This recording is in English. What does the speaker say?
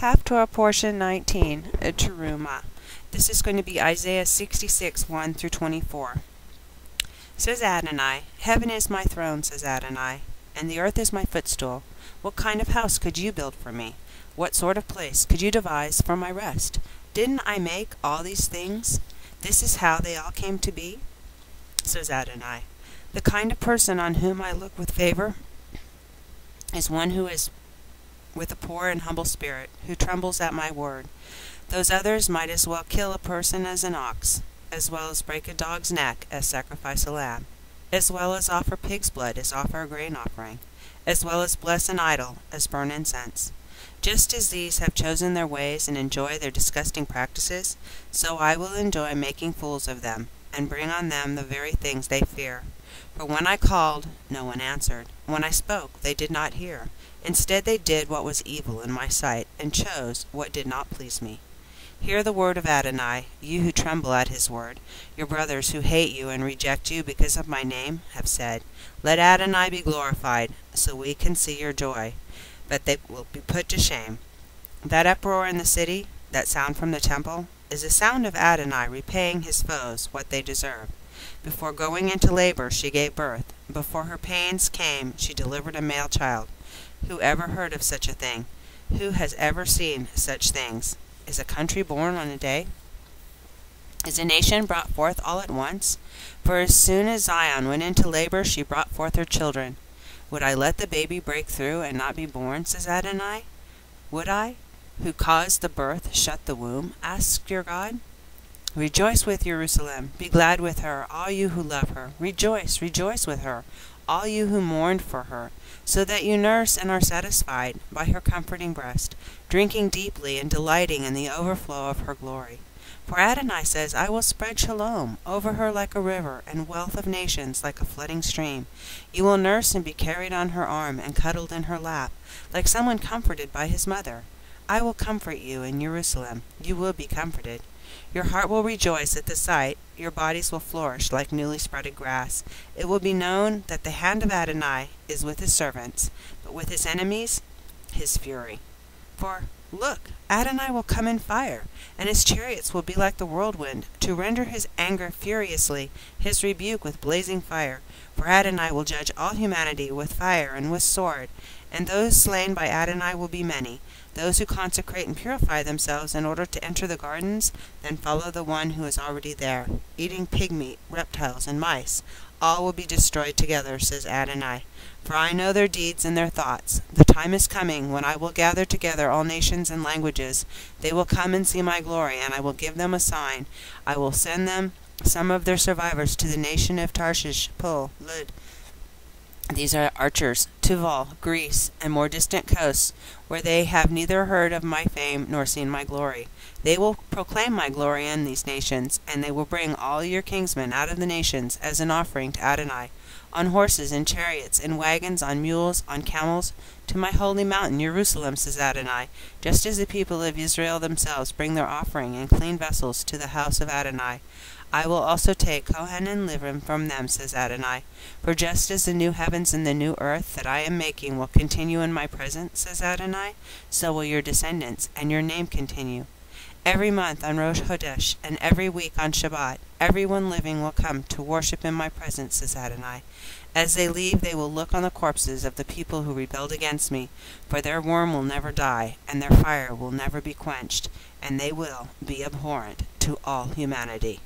Haftorah portion 19, uh, Terumah. This is going to be Isaiah 66, 1 through 24. Says Adonai, Heaven is my throne, says Adonai, and the earth is my footstool. What kind of house could you build for me? What sort of place could you devise for my rest? Didn't I make all these things? This is how they all came to be? Says Adonai, The kind of person on whom I look with favor is one who is with a poor and humble spirit, who trembles at my word. Those others might as well kill a person as an ox, as well as break a dog's neck as sacrifice a lamb, as well as offer pig's blood as offer a grain offering, as well as bless an idol as burn incense. Just as these have chosen their ways and enjoy their disgusting practices, so I will enjoy making fools of them, and bring on them the very things they fear. For when I called, no one answered. When I spoke, they did not hear. Instead they did what was evil in my sight, and chose what did not please me. Hear the word of Adonai, you who tremble at his word. Your brothers who hate you and reject you because of my name have said, Let Adonai be glorified, so we can see your joy. But they will be put to shame. That uproar in the city, that sound from the temple, is the sound of Adonai repaying his foes what they deserve. Before going into labor she gave birth. Before her pains came she delivered a male child. Who ever heard of such a thing? Who has ever seen such things? Is a country born on a day? Is a nation brought forth all at once? For as soon as Zion went into labor, she brought forth her children. Would I let the baby break through and not be born, says Adonai? Would I, who caused the birth, shut the womb? asks your God. Rejoice with Jerusalem, be glad with her, all you who love her. Rejoice, rejoice with her, all you who mourned for her, so that you nurse and are satisfied by her comforting breast, drinking deeply and delighting in the overflow of her glory. For Adonai says, I will spread shalom over her like a river, and wealth of nations like a flooding stream. You will nurse and be carried on her arm, and cuddled in her lap, like someone comforted by his mother. I will comfort you in Jerusalem. You will be comforted. Your heart will rejoice at the sight, your bodies will flourish like newly sprouted grass. It will be known that the hand of Adonai is with his servants, but with his enemies, his fury. For, look, Adonai will come in fire, and his chariots will be like the whirlwind, to render his anger furiously, his rebuke with blazing fire. For Adonai will judge all humanity with fire and with sword, and those slain by Adonai will be many. Those who consecrate and purify themselves in order to enter the gardens, then follow the one who is already there, eating pig meat, reptiles, and mice. All will be destroyed together, says Adonai. For I know their deeds and their thoughts. The time is coming when I will gather together all nations and languages. They will come and see my glory, and I will give them a sign. I will send them some of their survivors to the nation of Tarshish, Pul, Lud, these are archers, Tuval, Greece, and more distant coasts, where they have neither heard of my fame nor seen my glory. They will proclaim my glory in these nations, and they will bring all your kingsmen out of the nations as an offering to Adonai, on horses, in chariots, in wagons, on mules, on camels, to my holy mountain Jerusalem, says Adonai, just as the people of Israel themselves bring their offering in clean vessels to the house of Adonai. I will also take Cohen and Levim from them, says Adonai. For just as the new heavens and the new earth that I am making will continue in my presence, says Adonai, so will your descendants, and your name continue. Every month on Rosh Chodesh, and every week on Shabbat, everyone living will come to worship in my presence, says Adonai. As they leave, they will look on the corpses of the people who rebelled against me, for their worm will never die, and their fire will never be quenched, and they will be abhorrent to all humanity.